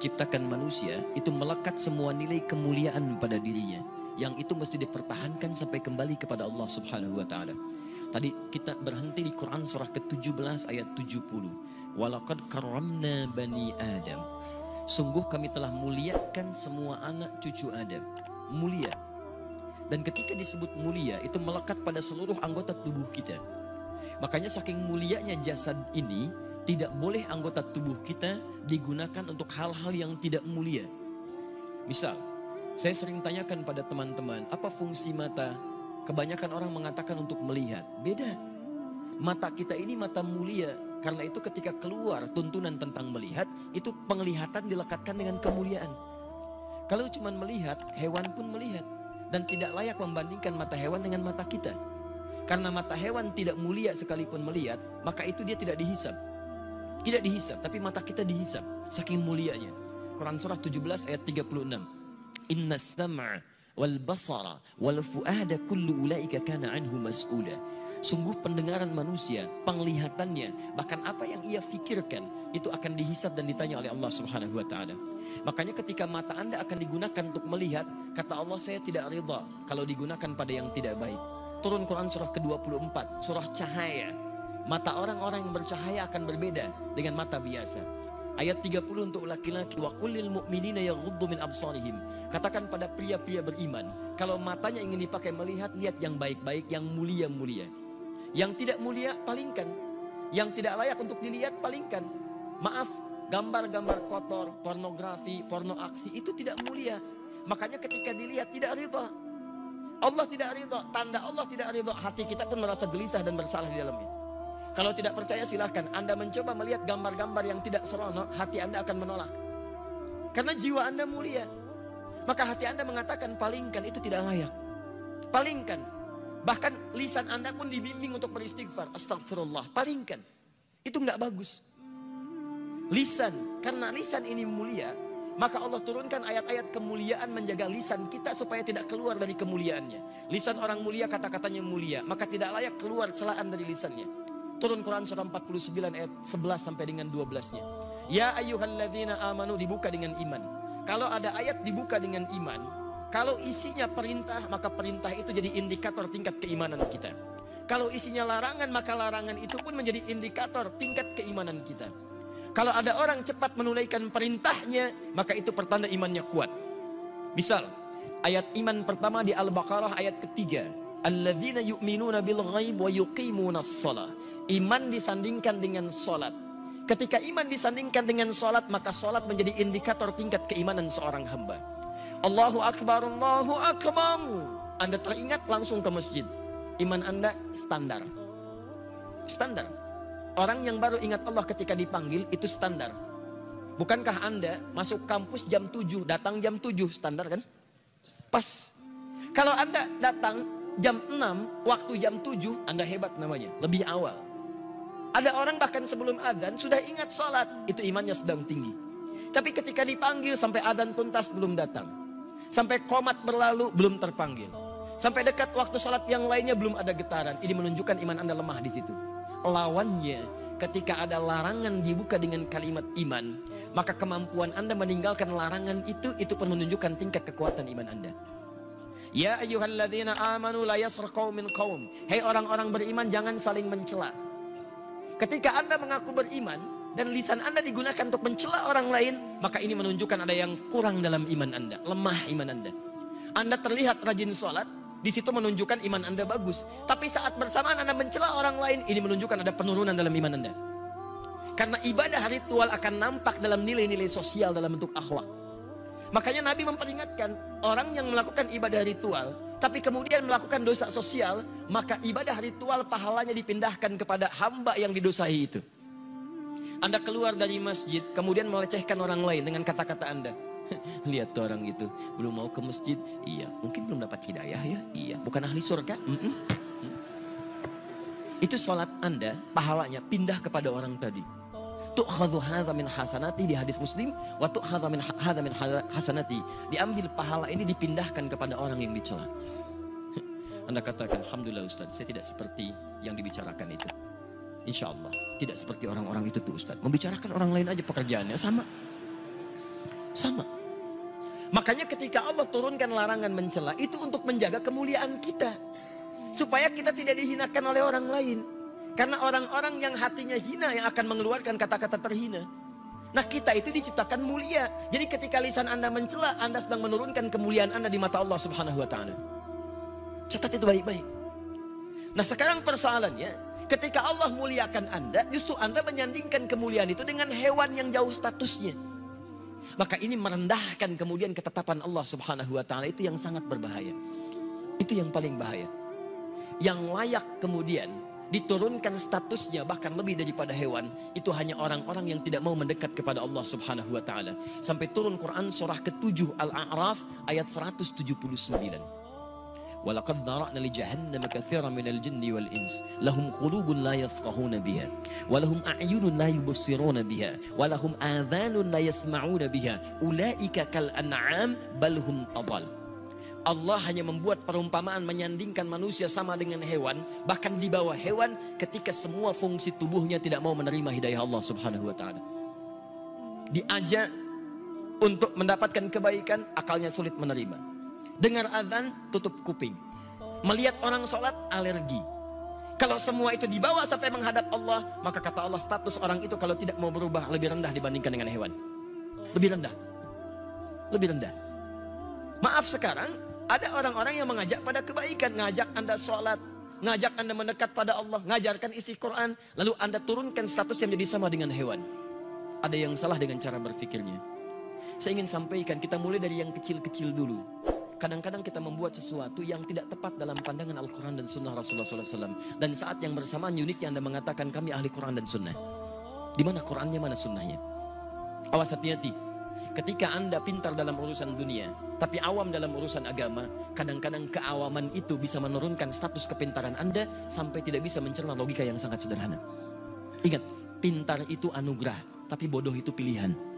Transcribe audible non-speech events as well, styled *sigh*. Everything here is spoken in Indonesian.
menciptakan manusia itu melekat semua nilai kemuliaan pada dirinya yang itu mesti dipertahankan sampai kembali kepada Allah Subhanahu wa taala. Tadi kita berhenti di Quran surah ke-17 ayat 70. Walaqad karramna bani Adam. Sungguh kami telah muliakan semua anak cucu Adam. Mulia. Dan ketika disebut mulia itu melekat pada seluruh anggota tubuh kita. Makanya saking mulianya jasad ini tidak boleh anggota tubuh kita digunakan untuk hal-hal yang tidak mulia. Misal, saya sering tanyakan pada teman-teman, apa fungsi mata? Kebanyakan orang mengatakan untuk melihat. Beda. Mata kita ini mata mulia. Karena itu ketika keluar tuntunan tentang melihat, itu penglihatan dilekatkan dengan kemuliaan. Kalau cuma melihat, hewan pun melihat. Dan tidak layak membandingkan mata hewan dengan mata kita. Karena mata hewan tidak mulia sekalipun melihat, maka itu dia tidak dihisap. Tidak dihisap, tapi mata kita dihisap. Saking mulianya. Quran surah 17 ayat 36. Inna sam'a wal basara wal fu'ada kullu ulaika kana anhu mas'ula. Sungguh pendengaran manusia, penglihatannya, bahkan apa yang ia fikirkan itu akan dihisap dan ditanya oleh Allah Subhanahu wa taala. Makanya ketika mata Anda akan digunakan untuk melihat, kata Allah saya tidak ridha kalau digunakan pada yang tidak baik. Turun Quran surah ke-24, surah cahaya. Mata orang-orang yang bercahaya akan berbeda dengan mata biasa. Ayat 30 untuk laki-laki wa kullil mu'minina yaghuddu min absarihim. Katakan pada pria-pria beriman, kalau matanya ingin dipakai melihat, lihat yang baik-baik, yang mulia-mulia. Yang tidak mulia, palingkan. Yang tidak layak untuk dilihat, palingkan. Maaf, gambar-gambar kotor, pornografi, porno aksi itu tidak mulia. Makanya ketika dilihat tidak ridha. Allah tidak ridha, tanda Allah tidak ridha, hati kita pun merasa gelisah dan bersalah di dalamnya. Kalau tidak percaya silahkan. Anda mencoba melihat gambar-gambar yang tidak seronok Hati Anda akan menolak. Karena jiwa Anda mulia. Maka hati Anda mengatakan palingkan itu tidak layak. Palingkan. Bahkan lisan Anda pun dibimbing untuk beristighfar. Astagfirullah Palingkan. Itu nggak bagus. Lisan. Karena lisan ini mulia maka Allah turunkan ayat-ayat kemuliaan menjaga lisan kita supaya tidak keluar dari kemuliaannya. Lisan orang mulia kata-katanya mulia, maka tidak layak keluar celaan dari lisannya. Turun Quran surah 49 ayat 11 sampai dengan 12-nya. Ya ayyuhalladzina amanu dibuka dengan iman. Kalau ada ayat dibuka dengan iman, kalau isinya perintah, maka perintah itu jadi indikator tingkat keimanan kita. Kalau isinya larangan, maka larangan itu pun menjadi indikator tingkat keimanan kita. Kalau ada orang cepat menunaikan perintahnya, maka itu pertanda imannya kuat. Misal, ayat iman pertama di Al-Baqarah ayat ketiga. Alladzina yu'minuna bil ghaib wa yuqimuna shalah. Iman disandingkan dengan solat. Ketika iman disandingkan dengan solat, maka solat menjadi indikator tingkat keimanan seorang hamba. Allahu Akbar, Allahu Akbar. Anda teringat langsung ke masjid. Iman Anda standar. Standar. Orang yang baru ingat Allah ketika dipanggil itu standar. Bukankah Anda masuk kampus jam 7, datang jam 7 standar kan? Pas. Kalau Anda datang jam 6, waktu jam 7, Anda hebat namanya, lebih awal. Ada orang bahkan sebelum adzan sudah ingat sholat, itu imannya sedang tinggi. Tapi ketika dipanggil sampai adzan tuntas belum datang. Sampai komat berlalu belum terpanggil. Sampai dekat waktu sholat yang lainnya belum ada getaran. Ini menunjukkan iman Anda lemah di situ. Lawannya ketika ada larangan dibuka dengan kalimat iman, maka kemampuan Anda meninggalkan larangan itu itu pun menunjukkan tingkat kekuatan iman Anda. Ya ayyuhalladzina amanu la yasr qaumin qaum. Hei orang-orang beriman jangan saling mencela. Ketika Anda mengaku beriman dan lisan Anda digunakan untuk mencela orang lain, maka ini menunjukkan ada yang kurang dalam iman Anda, lemah iman Anda. Anda terlihat rajin sholat, di situ menunjukkan iman Anda bagus. Tapi saat bersamaan Anda mencela orang lain, ini menunjukkan ada penurunan dalam iman Anda. Karena ibadah ritual akan nampak dalam nilai-nilai sosial dalam bentuk akhlak. Makanya Nabi memperingatkan orang yang melakukan ibadah ritual, tapi kemudian melakukan dosa sosial, maka ibadah ritual pahalanya dipindahkan kepada hamba yang didosai itu. Anda keluar dari masjid, kemudian melecehkan orang lain dengan kata-kata Anda. *laughs* Lihat tuh orang itu, belum mau ke masjid. Iya, mungkin belum dapat hidayah ya. Iya, bukan ahli surga. Mm -mm. Itu sholat Anda, pahalanya pindah kepada orang tadi. Tu'khadhu hadha min hasanati di hadis Muslim, wa tu'khadha min hadha min hasanati. Diambil pahala ini dipindahkan kepada orang yang dicela. *laughs* Anda katakan, Alhamdulillah Ustaz, saya tidak seperti yang dibicarakan itu. Insya Allah, tidak seperti orang-orang itu tuh Ustaz. Membicarakan orang lain aja pekerjaannya sama. Sama. Makanya ketika Allah turunkan larangan mencela itu untuk menjaga kemuliaan kita. Supaya kita tidak dihinakan oleh orang lain. Karena orang-orang yang hatinya hina yang akan mengeluarkan kata-kata terhina. Nah kita itu diciptakan mulia. Jadi ketika lisan anda mencela, anda sedang menurunkan kemuliaan anda di mata Allah subhanahu wa ta'ala. Catat itu baik-baik. Nah sekarang persoalannya, ketika Allah muliakan anda, justru anda menyandingkan kemuliaan itu dengan hewan yang jauh statusnya. Maka ini merendahkan kemudian ketetapan Allah subhanahu wa ta'ala itu yang sangat berbahaya. Itu yang paling bahaya. Yang layak kemudian diturunkan statusnya bahkan lebih daripada hewan. Itu hanya orang-orang yang tidak mau mendekat kepada Allah Subhanahu wa taala. Sampai turun Quran surah ke-7 Al-A'raf ayat 179. Walaqad dhara'na li jahannam katsiran minal jinni wal ins. Lahum qulubun la yafqahuna biha. Wa lahum a'yunun la yubsiruna biha. Wa lahum adhanun la yasma'una biha. Ulaika Allah hanya membuat perumpamaan menyandingkan manusia sama dengan hewan, bahkan di bawah hewan ketika semua fungsi tubuhnya tidak mau menerima hidayah Allah Subhanahu wa taala. Diajak untuk mendapatkan kebaikan, akalnya sulit menerima. Dengar azan, tutup kuping. Melihat orang sholat, alergi. Kalau semua itu dibawa sampai menghadap Allah, maka kata Allah status orang itu kalau tidak mau berubah lebih rendah dibandingkan dengan hewan. Lebih rendah. Lebih rendah. Maaf sekarang, ada orang-orang yang mengajak pada kebaikan, ngajak Anda sholat, ngajak Anda mendekat pada Allah, ngajarkan isi Quran, lalu Anda turunkan status yang menjadi sama dengan hewan. Ada yang salah dengan cara berpikirnya. Saya ingin sampaikan, kita mulai dari yang kecil-kecil dulu. Kadang-kadang kita membuat sesuatu yang tidak tepat dalam pandangan Al-Quran dan Sunnah Rasulullah SAW. Dan saat yang bersamaan uniknya Anda mengatakan kami ahli Quran dan Sunnah. Di mana Qurannya, mana Sunnahnya? Awas hati-hati. Ketika Anda pintar dalam urusan dunia, tapi awam dalam urusan agama, kadang-kadang keawaman itu bisa menurunkan status kepintaran Anda sampai tidak bisa mencerna logika yang sangat sederhana. Ingat, pintar itu anugerah, tapi bodoh itu pilihan.